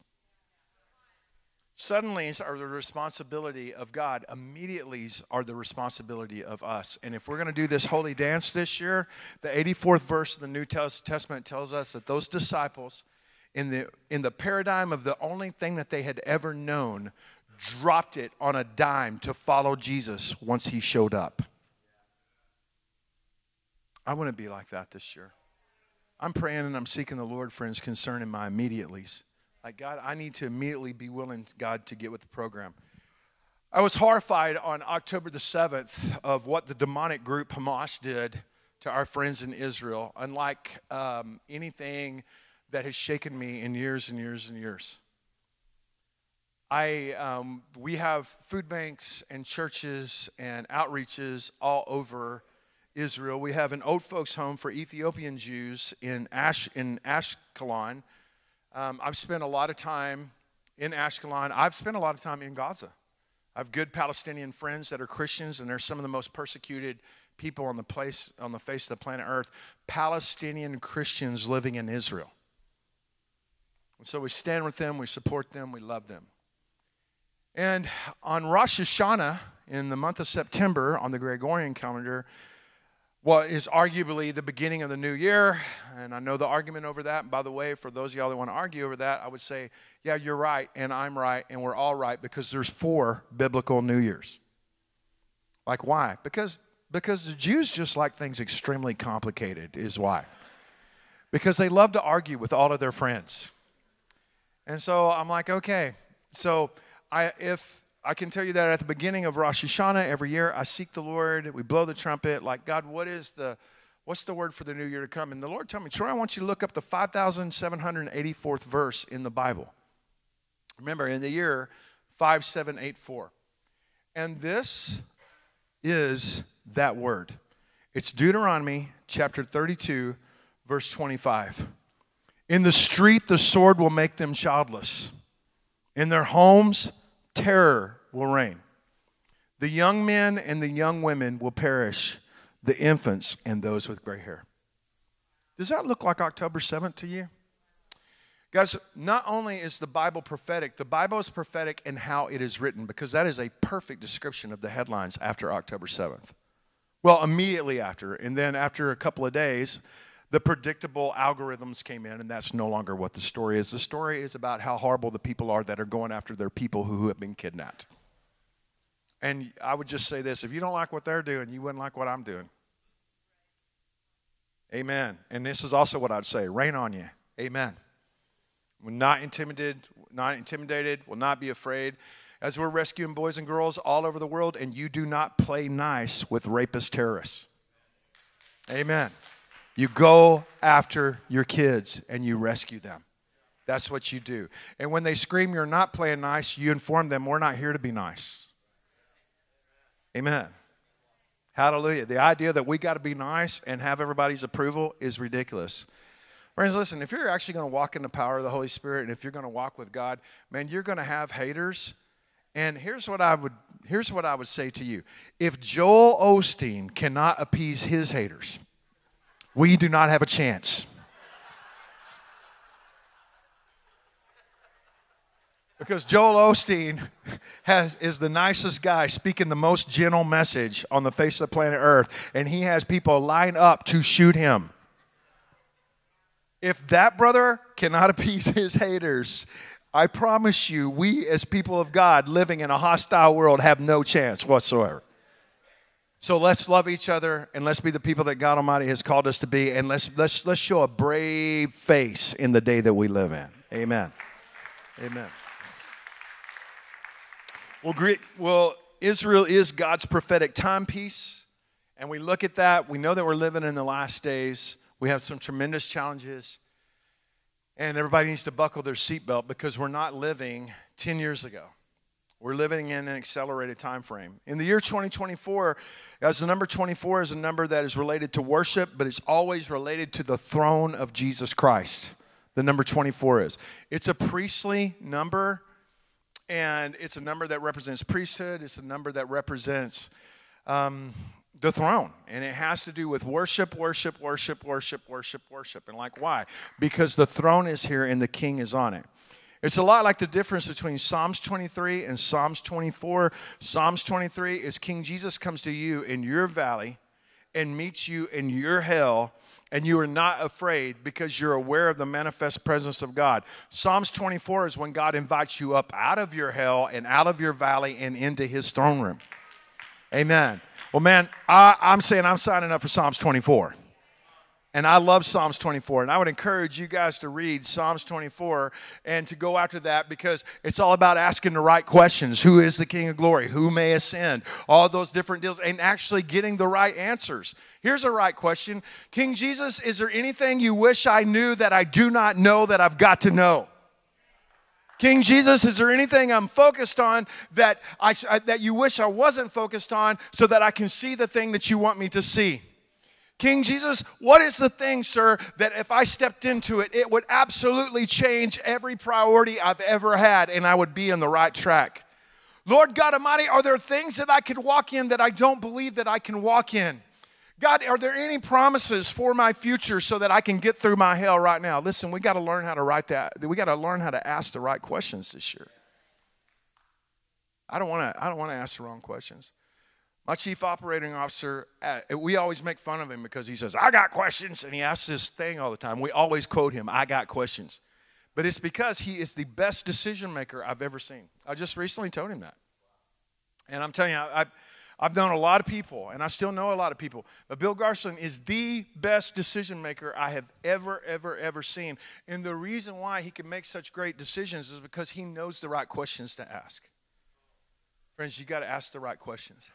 Suddenlies are the responsibility of God. Immediatelys are the responsibility of us. And if we're going to do this holy dance this year, the 84th verse of the New Testament tells us that those disciples, in the, in the paradigm of the only thing that they had ever known, dropped it on a dime to follow Jesus once he showed up. I want to be like that this year. I'm praying and I'm seeking the Lord, friends, concerning my immediatelys. Like, God, I need to immediately be willing, God, to get with the program. I was horrified on October the 7th of what the demonic group Hamas did to our friends in Israel, unlike um, anything that has shaken me in years and years and years. I, um, we have food banks and churches and outreaches all over Israel. We have an old folks' home for Ethiopian Jews in, Ash, in Ashkelon. Um, I've spent a lot of time in Ashkelon. I've spent a lot of time in Gaza. I have good Palestinian friends that are Christians, and they're some of the most persecuted people on the place on the face of the planet Earth. Palestinian Christians living in Israel. And so we stand with them, we support them, we love them. And on Rosh Hashanah, in the month of September, on the Gregorian calendar, what is arguably the beginning of the new year. And I know the argument over that. And by the way, for those of y'all that want to argue over that, I would say, yeah, you're right, and I'm right, and we're all right because there's four biblical New Years. Like why? Because because the Jews just like things extremely complicated, is why. Because they love to argue with all of their friends. And so I'm like, okay, so I, if I can tell you that at the beginning of Rosh Hashanah every year, I seek the Lord. We blow the trumpet, like God, what is the what's the word for the new year to come? And the Lord told me, Troy, I want you to look up the 5,784th verse in the Bible. Remember, in the year 5784. And this is that word. It's Deuteronomy chapter 32, verse 25. In the street, the sword will make them childless. In their homes, terror will reign. The young men and the young women will perish, the infants and those with gray hair. Does that look like October 7th to you? Guys, not only is the Bible prophetic, the Bible is prophetic in how it is written because that is a perfect description of the headlines after October 7th. Well, immediately after, and then after a couple of days, the predictable algorithms came in, and that's no longer what the story is. The story is about how horrible the people are that are going after their people who have been kidnapped. And I would just say this if you don't like what they're doing, you wouldn't like what I'm doing. Amen. And this is also what I'd say rain on you. Amen. We're not intimidated, not intimidated, will not be afraid. As we're rescuing boys and girls all over the world, and you do not play nice with rapist terrorists. Amen. You go after your kids and you rescue them. That's what you do. And when they scream, you're not playing nice, you inform them, we're not here to be nice. Amen. Hallelujah. The idea that we got to be nice and have everybody's approval is ridiculous. Friends, listen, if you're actually going to walk in the power of the Holy Spirit and if you're going to walk with God, man, you're going to have haters. And here's what I would here's what I would say to you. If Joel Osteen cannot appease his haters, we do not have a chance. Because Joel Osteen has, is the nicest guy speaking the most gentle message on the face of the planet Earth, and he has people line up to shoot him. If that brother cannot appease his haters, I promise you, we as people of God living in a hostile world have no chance whatsoever. So let's love each other and let's be the people that God Almighty has called us to be and let's let's let's show a brave face in the day that we live in. Amen. Amen. Well, great, well, Israel is God's prophetic timepiece, and we look at that. We know that we're living in the last days. We have some tremendous challenges, and everybody needs to buckle their seatbelt because we're not living 10 years ago. We're living in an accelerated time frame. In the year 2024, as the number 24 is a number that is related to worship, but it's always related to the throne of Jesus Christ. The number 24 is. It's a priestly number, and it's a number that represents priesthood. It's a number that represents um, the throne. And it has to do with worship, worship, worship, worship, worship, worship. And like, why? Because the throne is here and the king is on it. It's a lot like the difference between Psalms 23 and Psalms 24. Psalms 23 is King Jesus comes to you in your valley and meets you in your hell, and you are not afraid because you're aware of the manifest presence of God. Psalms 24 is when God invites you up out of your hell and out of your valley and into his throne room. Amen. Well, man, I, am saying I'm signing up for Psalms 24. And I love Psalms 24. And I would encourage you guys to read Psalms 24 and to go after that because it's all about asking the right questions. Who is the King of Glory? Who may ascend? All those different deals and actually getting the right answers. Here's a right question King Jesus, is there anything you wish I knew that I do not know that I've got to know? King Jesus, is there anything I'm focused on that, I, that you wish I wasn't focused on so that I can see the thing that you want me to see? King Jesus, what is the thing, sir, that if I stepped into it, it would absolutely change every priority I've ever had and I would be in the right track? Lord God Almighty, are there things that I could walk in that I don't believe that I can walk in? God, are there any promises for my future so that I can get through my hell right now? Listen, we got to learn how to write that. We got to learn how to ask the right questions this year. I don't want to I don't want to ask the wrong questions. My chief operating officer, uh, we always make fun of him because he says, I got questions. And he asks this thing all the time. We always quote him, I got questions. But it's because he is the best decision maker I've ever seen. I just recently told him that. And I'm telling you, I, I've known a lot of people, and I still know a lot of people. But Bill Garson is the best decision maker I have ever, ever, ever seen. And the reason why he can make such great decisions is because he knows the right questions to ask. Friends, you got to ask the right questions.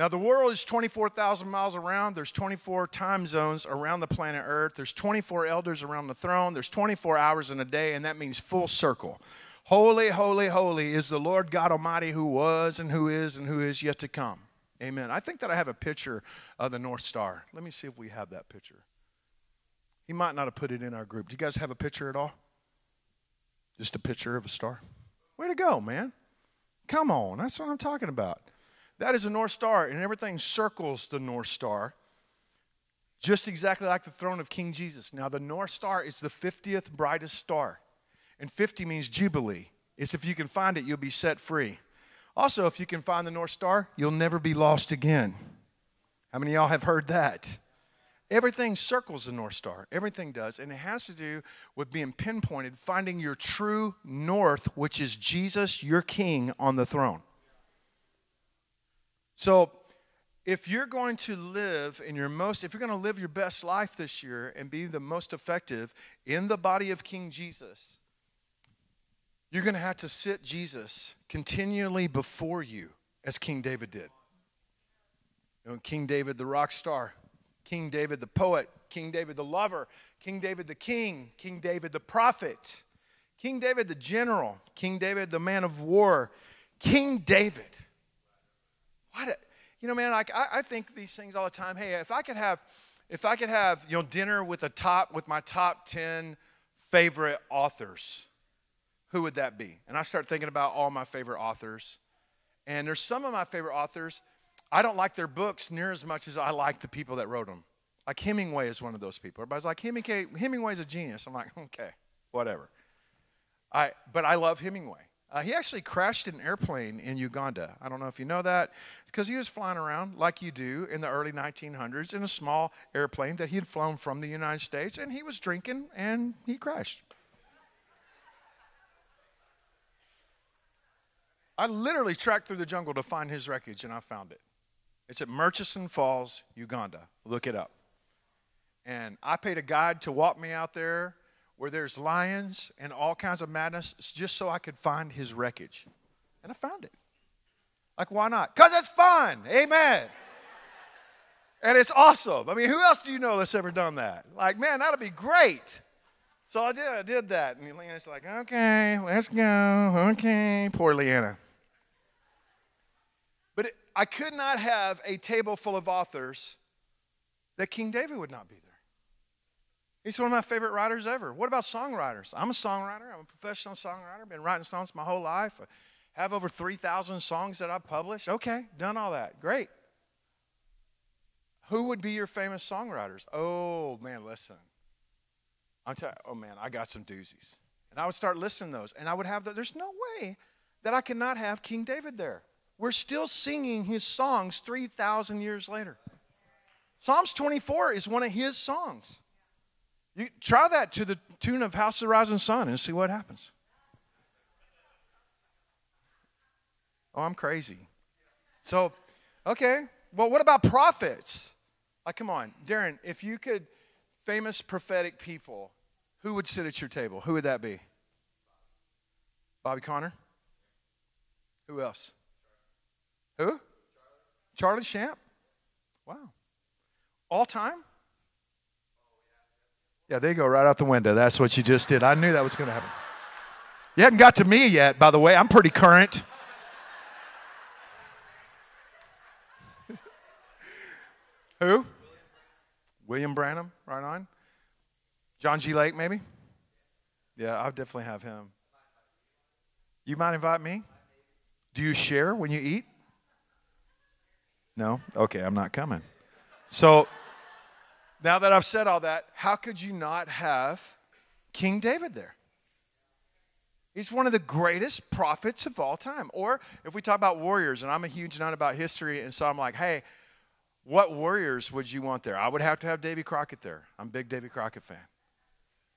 Now, the world is 24,000 miles around. There's 24 time zones around the planet Earth. There's 24 elders around the throne. There's 24 hours in a day, and that means full circle. Holy, holy, holy is the Lord God Almighty who was and who is and who is yet to come. Amen. I think that I have a picture of the North Star. Let me see if we have that picture. He might not have put it in our group. Do you guys have a picture at all? Just a picture of a star? Way to go, man. Come on. That's what I'm talking about. That is a North Star, and everything circles the North Star, just exactly like the throne of King Jesus. Now, the North Star is the 50th brightest star, and 50 means Jubilee. It's if you can find it, you'll be set free. Also, if you can find the North Star, you'll never be lost again. How many y'all have heard that? Everything circles the North Star. Everything does. And it has to do with being pinpointed, finding your true north, which is Jesus, your King, on the throne. So, if you're going to live in your most, if you're going to live your best life this year and be the most effective in the body of King Jesus, you're going to have to sit Jesus continually before you as King David did. You know, King David, the rock star, King David, the poet, King David, the lover, King David, the king, King David, the prophet, King David, the general, King David, the man of war, King David what a, you know, man, like I, I think these things all the time. Hey, if I could have, if I could have, you know, dinner with a top with my top 10 favorite authors, who would that be? And I start thinking about all my favorite authors. And there's some of my favorite authors, I don't like their books near as much as I like the people that wrote them. Like Hemingway is one of those people. Everybody's like, Hemingway, Hemingway's a genius. I'm like, okay, whatever. I, but I love Hemingway. Uh, he actually crashed an airplane in Uganda. I don't know if you know that, because he was flying around like you do in the early 1900s in a small airplane that he had flown from the United States, and he was drinking and he crashed. I literally tracked through the jungle to find his wreckage, and I found it. It's at Murchison Falls, Uganda. Look it up. And I paid a guide to walk me out there where there's lions and all kinds of madness just so I could find his wreckage. And I found it. Like, why not? Because it's fun. Amen. And it's awesome. I mean, who else do you know that's ever done that? Like, man, that'll be great. So I did, I did that. And Leanna's like, okay, let's go. Okay. Poor Leanna. But it, I could not have a table full of authors that King David would not be there. He's one of my favorite writers ever. What about songwriters? I'm a songwriter. I'm a professional songwriter. I've Been writing songs my whole life. I have over 3,000 songs that I've published. Okay, done all that. Great. Who would be your famous songwriters? Oh, man, listen. I'm telling oh, man, I got some doozies. And I would start listening to those. And I would have, the, there's no way that I cannot have King David there. We're still singing his songs 3,000 years later. Psalms 24 is one of his songs. You try that to the tune of House of the Rising Sun and see what happens. Oh, I'm crazy. So, okay. Well, what about prophets? Like, come on, Darren, if you could, famous prophetic people, who would sit at your table? Who would that be? Bobby Conner? Who else? Who? Charlie Shamp? Wow. All time? Yeah, they go right out the window. That's what you just did. I knew that was going to happen. You hadn't got to me yet, by the way. I'm pretty current. Who? William Branham, right on. John G. Lake, maybe? Yeah, I'll definitely have him. You might invite me? Do you share when you eat? No? Okay, I'm not coming. So, now that I've said all that, how could you not have King David there? He's one of the greatest prophets of all time. Or if we talk about warriors, and I'm a huge nut about history, and so I'm like, hey, what warriors would you want there? I would have to have Davy Crockett there. I'm a big Davy Crockett fan.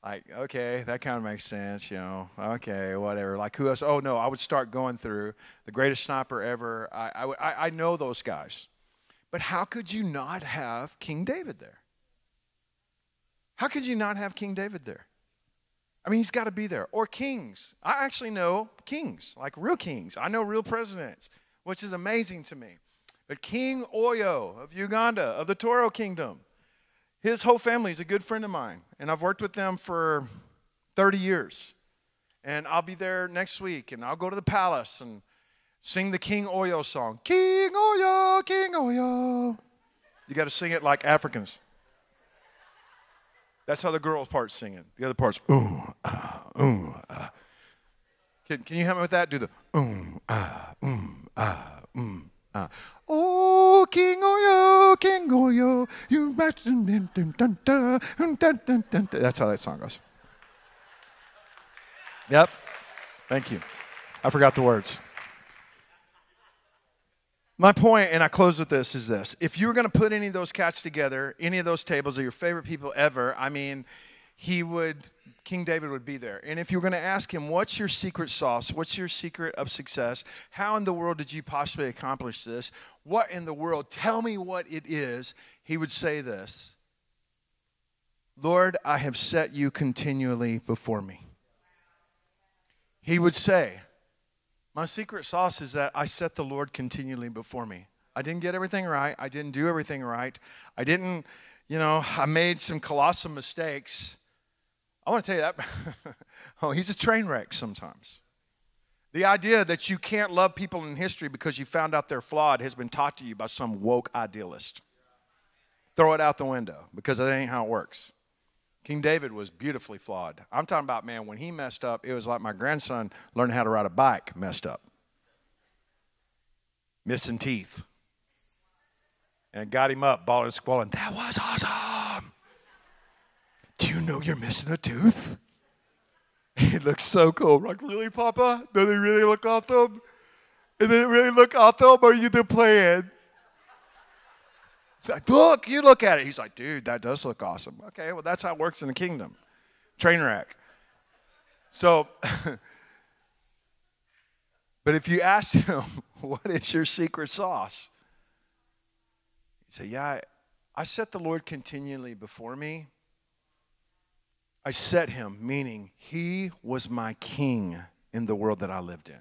Like, okay, that kind of makes sense, you know. Okay, whatever. Like, who else? Oh, no, I would start going through the greatest sniper ever. I, I, I know those guys. But how could you not have King David there? How could you not have King David there? I mean, he's got to be there. Or kings. I actually know kings, like real kings. I know real presidents, which is amazing to me. But King Oyo of Uganda, of the Toro Kingdom, his whole family is a good friend of mine. And I've worked with them for 30 years. And I'll be there next week, and I'll go to the palace and sing the King Oyo song. King Oyo, King Oyo. You got to sing it like Africans. That's how the girl part's singing. The other part's ooh, ah, ooh, ah. Can, can you help me with that? Do the ooh, ah, ooh, ah, ooh, ah. Oh, King Oyo, King Oyo, you That's how that song goes. Yep. Thank you. I forgot the words. My point, and I close with this, is this. If you were going to put any of those cats together, any of those tables are your favorite people ever, I mean, he would, King David would be there. And if you were going to ask him, what's your secret sauce? What's your secret of success? How in the world did you possibly accomplish this? What in the world? Tell me what it is. He would say this Lord, I have set you continually before me. He would say, my secret sauce is that I set the Lord continually before me. I didn't get everything right. I didn't do everything right. I didn't, you know, I made some colossal mistakes. I want to tell you that. oh, he's a train wreck sometimes. The idea that you can't love people in history because you found out they're flawed has been taught to you by some woke idealist. Throw it out the window because that ain't how it works. King David was beautifully flawed. I'm talking about, man, when he messed up, it was like my grandson learning how to ride a bike messed up. Missing teeth. And got him up, bawling and squalling. That was awesome. Do you know you're missing a tooth? It looks so cool. Like, really, Papa? Do they really look awesome? Do they really look awesome? Or are you the plan? Like, look, you look at it. He's like, dude, that does look awesome. Okay, well, that's how it works in the kingdom. Train wreck. So, but if you ask him, what is your secret sauce? He say, Yeah, I, I set the Lord continually before me. I set him, meaning he was my king in the world that I lived in.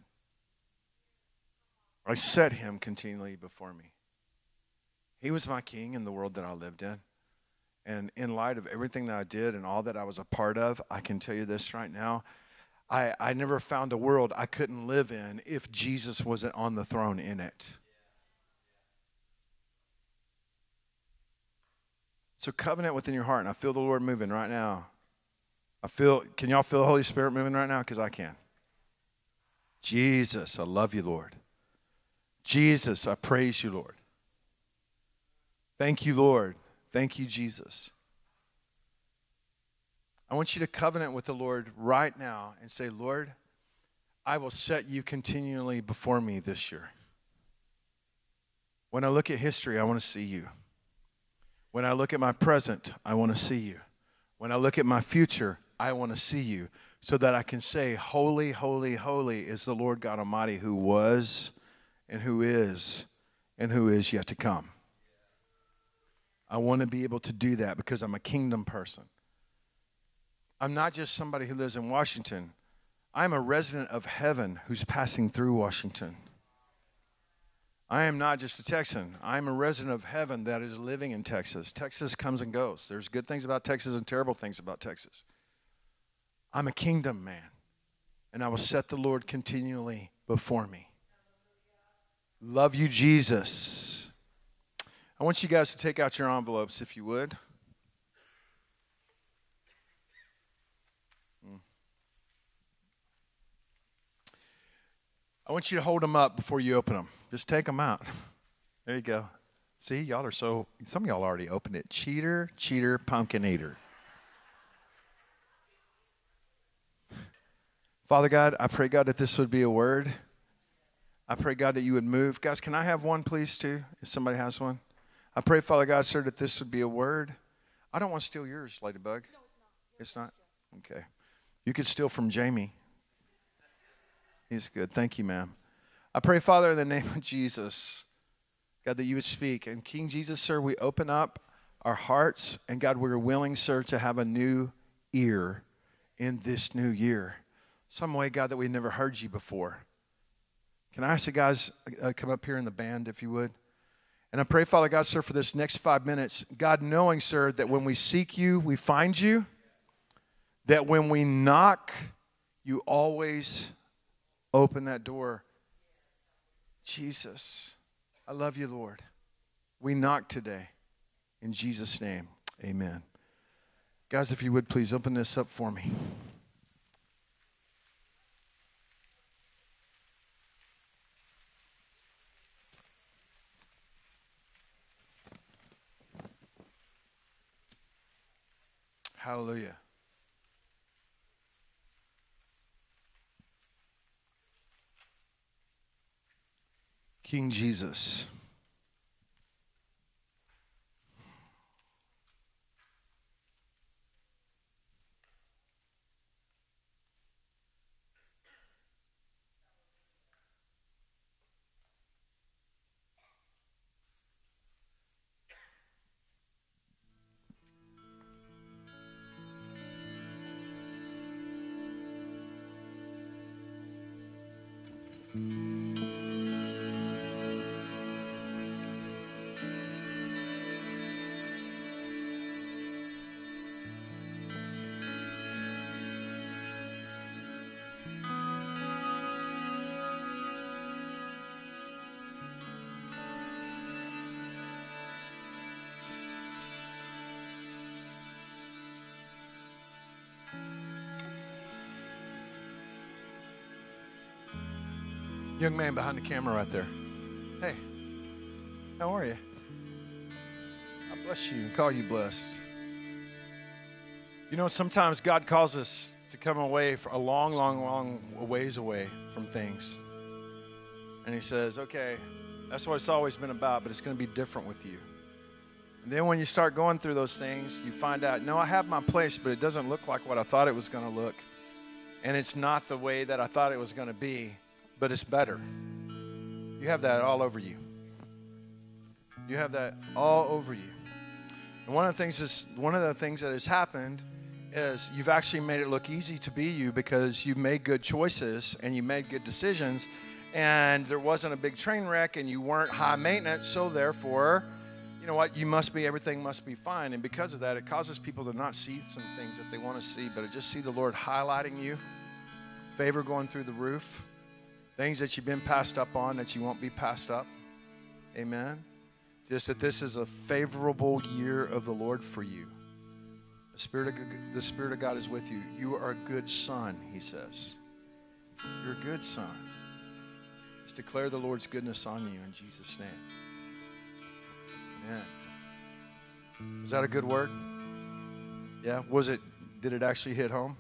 I set him continually before me. He was my king in the world that I lived in. And in light of everything that I did and all that I was a part of, I can tell you this right now. I, I never found a world I couldn't live in if Jesus wasn't on the throne in it. So covenant within your heart, and I feel the Lord moving right now. I feel, can y'all feel the Holy Spirit moving right now? Because I can. Jesus, I love you, Lord. Jesus, I praise you, Lord. Thank you, Lord. Thank you, Jesus. I want you to covenant with the Lord right now and say, Lord, I will set you continually before me this year. When I look at history, I want to see you. When I look at my present, I want to see you. When I look at my future, I want to see you so that I can say, Holy, holy, holy is the Lord God Almighty who was and who is and who is yet to come. I want to be able to do that because I'm a kingdom person. I'm not just somebody who lives in Washington, I'm a resident of heaven who's passing through Washington. I am not just a Texan. I'm a resident of heaven that is living in Texas. Texas comes and goes. There's good things about Texas and terrible things about Texas. I'm a kingdom man, and I will set the Lord continually before me. Love you, Jesus. I want you guys to take out your envelopes if you would. Hmm. I want you to hold them up before you open them. Just take them out. There you go. See, y'all are so, some of y'all already opened it. Cheater, cheater, pumpkin eater. Father God, I pray, God, that this would be a word. I pray, God, that you would move. Guys, can I have one, please, too, if somebody has one? I pray, Father God, sir, that this would be a word. I don't want to steal yours, Ladybug. No, it's not. It's not? Okay. You could steal from Jamie. He's good. Thank you, ma'am. I pray, Father, in the name of Jesus, God, that you would speak. And King Jesus, sir, we open up our hearts. And God, we're willing, sir, to have a new ear in this new year some way, God, that we've never heard you before. Can I ask the guys uh, come up here in the band, if you would? And I pray, Father God, sir, for this next five minutes, God, knowing, sir, that when we seek you, we find you, that when we knock, you always open that door. Jesus, I love you, Lord. We knock today. In Jesus' name, amen. Guys, if you would please open this up for me. Hallelujah. King Jesus. Young man behind the camera right there. Hey, how are you? I bless you and call you blessed. You know, sometimes God calls us to come away for a long, long, long ways away from things. And He says, okay, that's what it's always been about, but it's going to be different with you. And then when you start going through those things, you find out, no, I have my place, but it doesn't look like what I thought it was going to look. And it's not the way that I thought it was going to be but it's better. You have that all over you. You You have that all over you. And one of the things is one of the things that has happened is you've actually made it look easy to be you because you've made good choices and you made good decisions and there wasn't a big train wreck and you weren't high maintenance so therefore you know what you must be everything must be fine and because of that it causes people to not see some things that they want to see but to just see the lord highlighting you favor going through the roof things that you've been passed up on that you won't be passed up amen just that this is a favorable year of the lord for you the Spirit, of, the Spirit of God is with you. You are a good son, he says. You're a good son. Just declare the Lord's goodness on you in Jesus' name. Amen. Was that a good word? Yeah? Was it, did it actually hit home?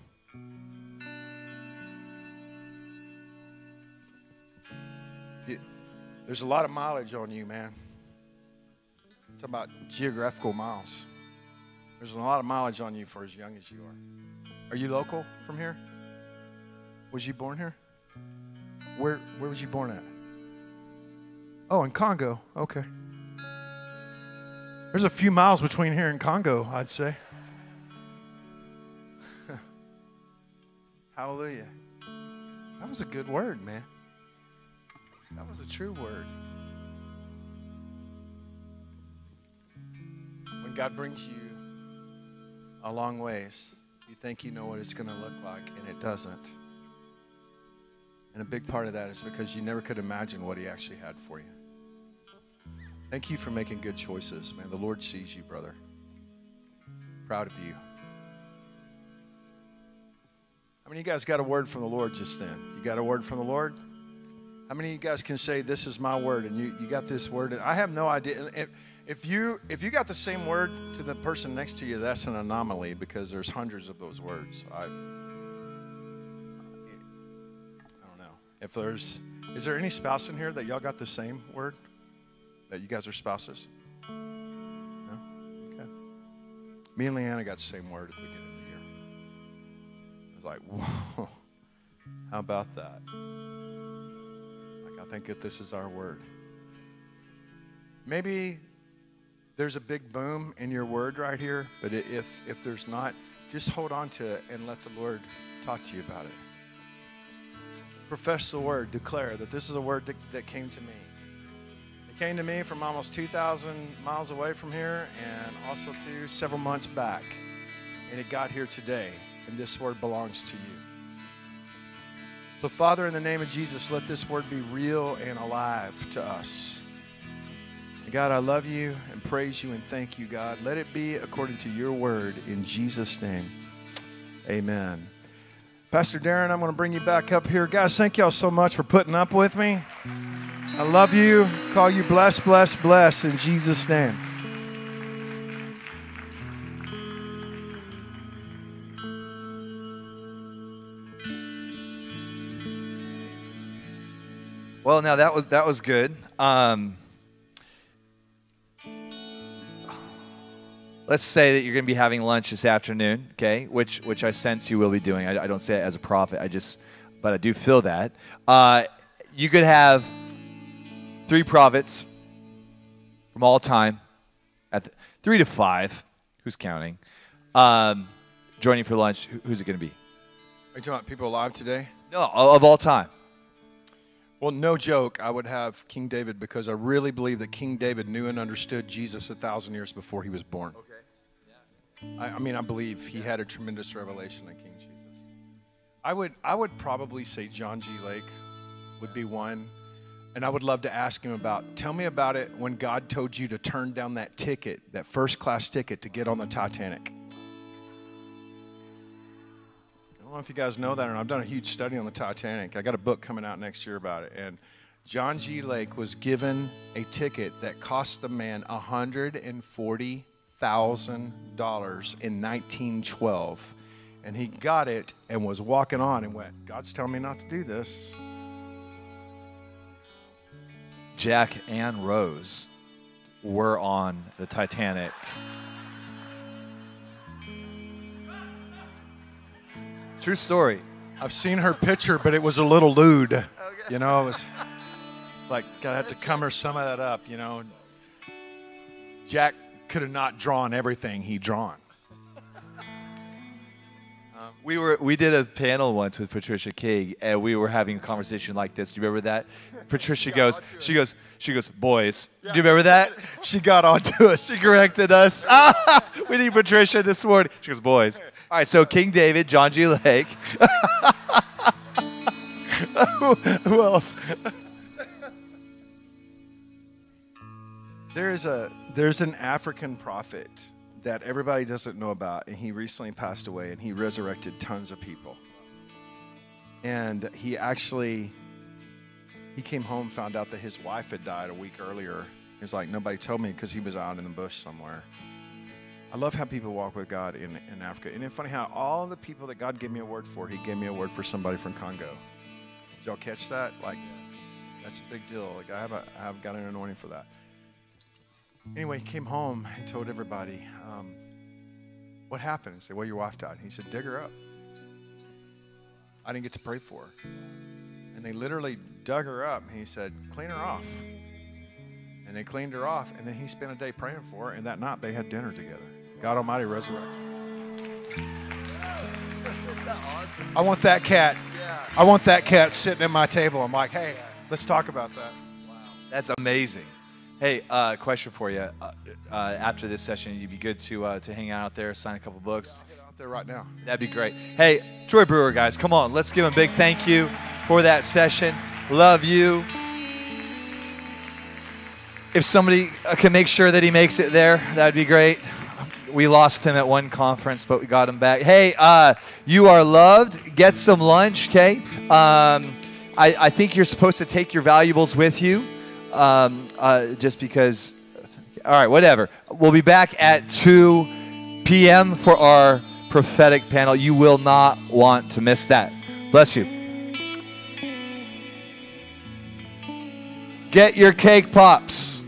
There's a lot of mileage on you, man. Talk about geographical miles. There's a lot of mileage on you for as young as you are. Are you local from here? Was you born here? Where where was you born at? Oh, in Congo. Okay. There's a few miles between here and Congo, I'd say. Hallelujah. That was a good word, man. That was a true word. When God brings you a long ways. You think you know what it's going to look like, and it doesn't. And a big part of that is because you never could imagine what He actually had for you. Thank you for making good choices, man. The Lord sees you, brother. Proud of you. How many of you guys got a word from the Lord just then? You got a word from the Lord? How many of you guys can say, This is my word, and you, you got this word? I have no idea. If you if you got the same word to the person next to you, that's an anomaly because there's hundreds of those words. I I don't know. If there's is there any spouse in here that y'all got the same word? That you guys are spouses? No? Okay. Me and Leanna got the same word at the beginning of the year. I was like, whoa, how about that? Think that this is our word. Maybe there's a big boom in your word right here, but if, if there's not, just hold on to it and let the Lord talk to you about it. Profess the word, declare that this is a word that, that came to me. It came to me from almost 2,000 miles away from here and also to several months back. And it got here today, and this word belongs to you. So, Father, in the name of Jesus, let this word be real and alive to us. God, I love you and praise you and thank you, God. Let it be according to your word in Jesus' name. Amen. Pastor Darren, I'm going to bring you back up here. Guys, thank y'all so much for putting up with me. I love you. Call you bless, bless, bless in Jesus' name. Well, now that was that was good. Um, let's say that you're going to be having lunch this afternoon, okay? Which which I sense you will be doing. I, I don't say it as a prophet. I just, but I do feel that. Uh, you could have three prophets from all time, at the, three to five. Who's counting? Um, joining for lunch. who's it going to be? Are you talking about people alive today? No, of all time. Well, no joke, I would have King David because I really believe that King David knew and understood Jesus a thousand years before he was born. Okay. I, I mean, I believe he had a tremendous revelation of King Jesus. I would, I would probably say John G. Lake would be one. And I would love to ask him about tell me about it when God told you to turn down that ticket, that first class ticket to get on the Titanic. Don't know if you guys know that or not. I've done a huge study on the Titanic. I got a book coming out next year about it. And John G. Lake was given a ticket that cost the man 140 thousand dollars in 1912, and he got it and was walking on and went, "God's telling me not to do this." Jack and Rose were on the Titanic. True story. I've seen her picture, but it was a little lewd. Okay. You know, it was like gotta have to cover some of that up. You know, Jack could have not drawn everything he drawn. We were we did a panel once with Patricia King, and we were having a conversation like this. Do you remember that? Patricia goes, she goes, she goes, boys. Do you remember that? She got onto us. She corrected us. Ah, we need Patricia this morning. She goes, boys. All right, so King David, John G. Lake. who, else? there is a there's an African prophet that everybody doesn't know about, and he recently passed away, and he resurrected tons of people. And he actually he came home, found out that his wife had died a week earlier. He's like, nobody told me because he was out in the bush somewhere. I love how people walk with God in, in Africa. And it's funny how all the people that God gave me a word for, He gave me a word for somebody from Congo. Did y'all catch that? Like, that's a big deal. Like, I have, a, I have got an anointing for that. Anyway, he came home and told everybody, um, what happened? I said, well, your wife died. He said, dig her up. I didn't get to pray for her. And they literally dug her up. And he said, clean her off. And they cleaned her off. And then he spent a day praying for her. And that night they had dinner together. God Almighty resurrected. I want that cat. I want that cat sitting at my table. I'm like, hey, let's talk about that. That's amazing. Hey, uh, question for you. Uh, uh, after this session, you'd be good to uh, to hang out out there, sign a couple books. Get out there right now. That'd be great. Hey, Troy Brewer, guys, come on. Let's give him a big thank you for that session. Love you. If somebody uh, can make sure that he makes it there, that'd be great. We lost him at one conference, but we got him back. Hey, uh, you are loved. Get some lunch, okay? Um, I, I think you're supposed to take your valuables with you, um, uh, just because. All right, whatever. We'll be back at 2 p.m. for our prophetic panel. You will not want to miss that. Bless you. Get your cake pops.